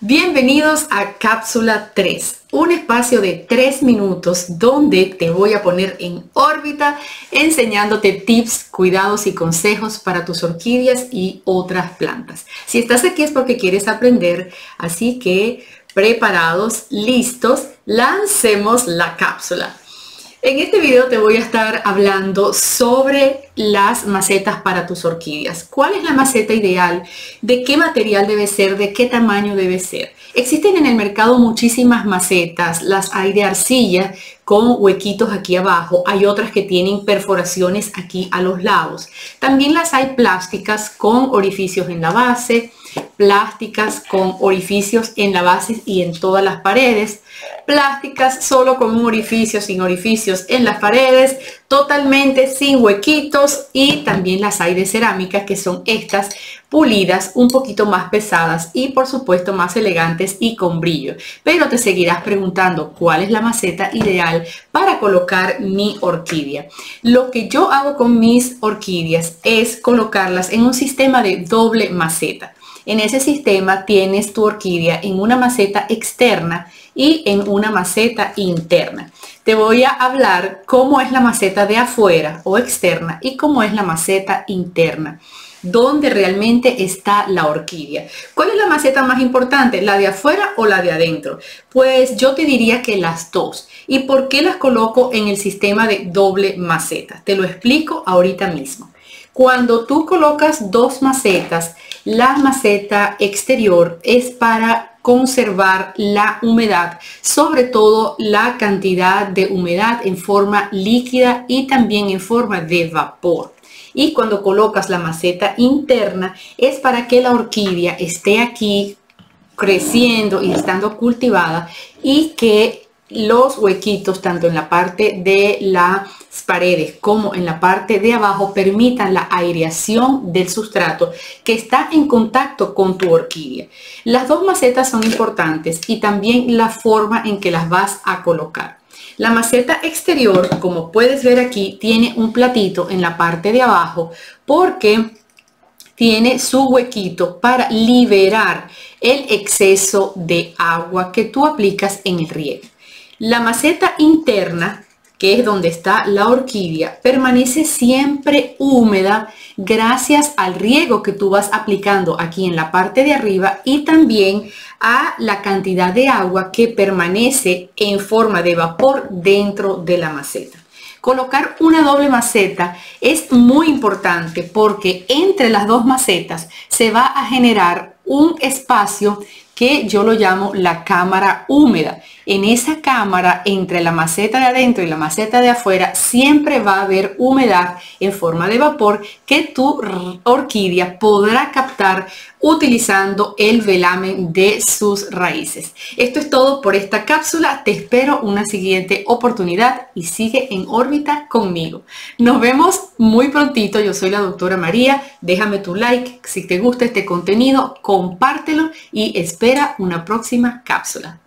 Bienvenidos a Cápsula 3, un espacio de 3 minutos donde te voy a poner en órbita enseñándote tips, cuidados y consejos para tus orquídeas y otras plantas. Si estás aquí es porque quieres aprender, así que preparados, listos, lancemos la cápsula. En este video te voy a estar hablando sobre las macetas para tus orquídeas. ¿Cuál es la maceta ideal? ¿De qué material debe ser? ¿De qué tamaño debe ser? Existen en el mercado muchísimas macetas. Las hay de arcilla con huequitos aquí abajo. Hay otras que tienen perforaciones aquí a los lados. También las hay plásticas con orificios en la base plásticas con orificios en la base y en todas las paredes, plásticas solo con un orificio, sin orificios en las paredes, totalmente sin huequitos y también las hay de que son estas pulidas, un poquito más pesadas y por supuesto más elegantes y con brillo. Pero te seguirás preguntando cuál es la maceta ideal para colocar mi orquídea. Lo que yo hago con mis orquídeas es colocarlas en un sistema de doble maceta. En ese sistema tienes tu orquídea en una maceta externa y en una maceta interna. Te voy a hablar cómo es la maceta de afuera o externa y cómo es la maceta interna donde realmente está la orquídea. ¿Cuál es la maceta más importante? ¿La de afuera o la de adentro? Pues yo te diría que las dos. ¿Y por qué las coloco en el sistema de doble maceta? Te lo explico ahorita mismo. Cuando tú colocas dos macetas, la maceta exterior es para conservar la humedad, sobre todo la cantidad de humedad en forma líquida y también en forma de vapor. Y cuando colocas la maceta interna es para que la orquídea esté aquí creciendo y estando cultivada y que los huequitos tanto en la parte de las paredes como en la parte de abajo permitan la aireación del sustrato que está en contacto con tu orquídea. Las dos macetas son importantes y también la forma en que las vas a colocar. La maceta exterior, como puedes ver aquí, tiene un platito en la parte de abajo porque tiene su huequito para liberar el exceso de agua que tú aplicas en el riego. La maceta interna, que es donde está la orquídea, permanece siempre húmeda gracias al riego que tú vas aplicando aquí en la parte de arriba y también a la cantidad de agua que permanece en forma de vapor dentro de la maceta. Colocar una doble maceta es muy importante porque entre las dos macetas se va a generar un espacio que yo lo llamo la cámara húmeda. En esa cámara entre la maceta de adentro y la maceta de afuera siempre va a haber humedad en forma de vapor que tu orquídea podrá captar utilizando el velamen de sus raíces. Esto es todo por esta cápsula. Te espero una siguiente oportunidad y sigue en órbita conmigo. Nos vemos muy prontito. Yo soy la doctora María. Déjame tu like si te gusta este contenido, compártelo y espera una próxima cápsula.